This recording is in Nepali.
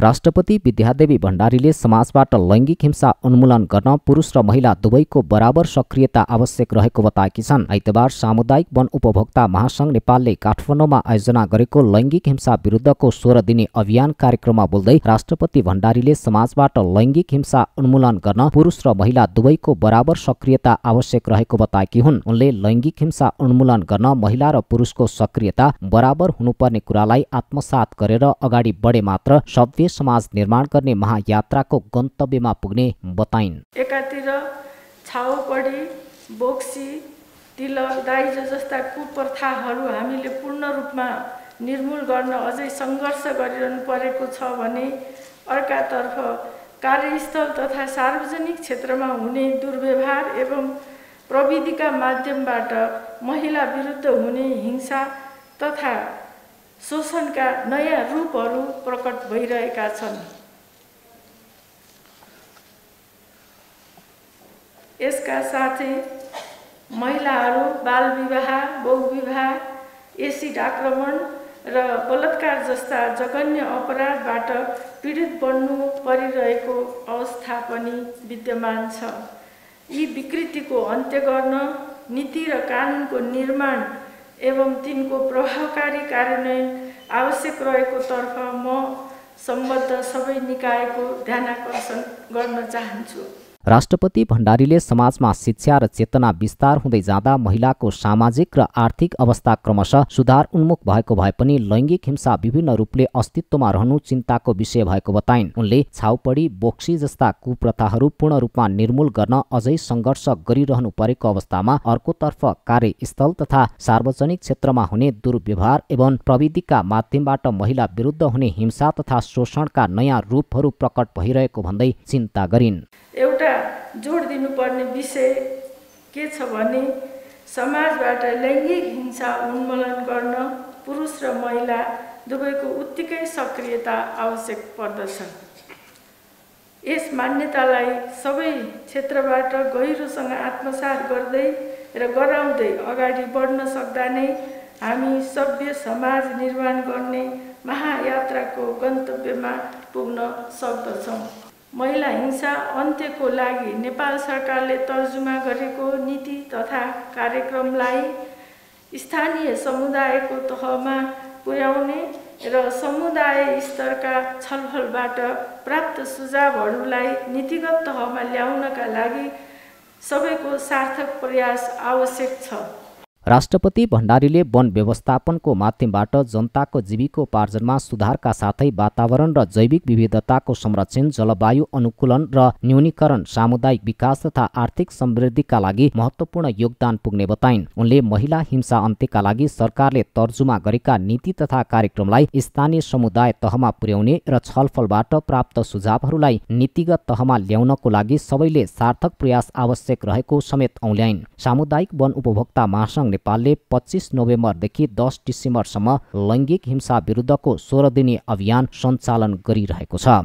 राष्ट्रपति विद्यादेवी भण्डारीले समाजबाट लैङ्गिक हिंसा उन्मूलन गर्न पुरुष र महिला दुवैको बराबर सक्रियता आवश्यक रहेको बताएकी छन्। आइतबार सामुदायिक वन उपभोक्ता महासंघ नेपालले काठमाडौँमा आयोजना गरेको लैङ्गिक हिंसा विरुद्धको सोह्र दिने अभियान कार्यक्रममा बोल्दै राष्ट्रपति भण्डारीले समाजबाट लैङ्गिक हिंसा उन्मूलन गर्न पुरुष र महिला दुवैको बराबर सक्रियता आवश्यक रहेको बताएकी हुन्। उनले लैङ्गिक हिंसा उन्मूलन गर्न महिला र पुरुषको सक्रियता बराबर हुनुपर्ने कुरालाई आत्मसात गरेर अगाडि बढे मात्र सभ्य समाज निर्माण गर्ने महायात्राको गन्तव्यमा पुग्ने बताइन्। एकातिर छाउपडी बोक्सी तिलक दाइजो जस्ता कुप्रथाहरू हामीले पूर्ण रूपमा निर्मूल गर्न अझै सङ्घर्ष गरिरहनु परेको छ भने अर्कातर्फ कार्यस्थल तथा सार्वजनिक क्षेत्रमा हुने दुर्व्यवहार एवं प्रविधिका माध्यमबाट महिला विरुद्ध हुने हिंसा तथा शोषणका नयाँ रूपहरू प्रकट भइरहेका छन्। यसका साथै महिलाहरू बालविवाह बहुविवाह एसिड आक्रमण र बलात्कार जस्ता जघन्य अपराधबाट पीडित बन्नु परिरहेको अवस्था पनि विद्यमान छ। यी विकृतिको अन्त्य गर्न नीति र कानुनको निर्माण एवं तिनको प्रभावकारी कार्यान्वयन आवश्यक रहेको तर्फ म सम्बद्ध सबै निकायको ध्यानकर्षण गर्न चाहन्छु। राष्ट्रपति भण्डारीले समाजमा शिक्षा र चेतना विस्तार हुँदै जाँदा महिलाको सामाजिक र आर्थिक अवस्था क्रमशः सुधार उन्मुख भएको भए पनि लैङ्गिक हिंसा विभिन्न रूपले अस्तित्वमा रहनु चिन्ताको विषय भएको बताइन्। उनले छाउपडी बोक्सी जस्ता कुप्रथाहरू पूर्ण रूपमा निर्मूल गर्न अझै सङ्घर्ष गरिरहनु परेको अवस्थामा अर्कोतर्फ कार्यस्थल तथा सार्वजनिक क्षेत्रमा हुने दुर्व्यवहार एवं प्रविधिका माध्यमबाट महिला विरुद्ध हुने हिंसा तथा शोषणका नयाँ रूपहरू प्रकट भइरहेको भन्दै चिन्ता गरिन्। जोड दिनुपर्ने विषय के छ भने समाजबाट लैङ्गिक हिंसा उन्मूलन गर्न पुरुष र महिला दुवैको उत्तिकै सक्रियता आवश्यक पर्दछ। यस मान्यतालाई सबै क्षेत्रबाट गहिरोसँग आत्मसात गर्दै र गराउँदै अगाडि बढ्न सक्दा नै हामी सभ्य समाज निर्माण गर्ने महायात्राको गन्तव्यमा पुग्न सक्दछौँ। महिला हिंसा अन्त्यको लागि नेपाल सरकारले तर्जुमा गरेको नीति तथा कार्यक्रमलाई स्थानीय समुदायको तहमा पुर्याउने र समुदाय स्तरका छलफलबाट प्राप्त सुझावहरूलाई नीतिगत तहमा ल्याउनका लागि सबैको सार्थक प्रयास आवश्यक छ। राष्ट्रपति भण्डारीले वन व्यवस्थापनको माध्यमबाट जनताको जीविकोपार्जनमा सुधारका साथै वातावरण र जैविक विविधताको संरक्षण जलवायु अनुकूलन र न्यूनीकरण सामुदायिक विकास तथा आर्थिक समृद्धिका लागि महत्त्वपूर्ण योगदान पुग्ने बताइन्। उनले महिला हिंसा अन्त्यका लागि सरकारले तर्जुमा गरेका नीति तथा कार्यक्रमलाई स्थानीय समुदाय तहमा पुर्याउने र छलफलबाट प्राप्त सुझावहरूलाई नीतिगत तहमा ल्याउनको लागि सबैले सार्थक प्रयास आवश्यक रहेको समेत औल्याइन्। सामुदायिक वन उपभोक्ता महासङ्घ नेपालले पच्चिस नोभेम्बरदेखि दस डिसेम्बरसम्म लैङ्गिक हिंसा विरुद्धको सोह्र दिने अभियान सञ्चालन गरिरहेको छ।